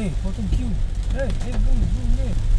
Ei, falta um kill. Ei, ei, vem, vem, vem.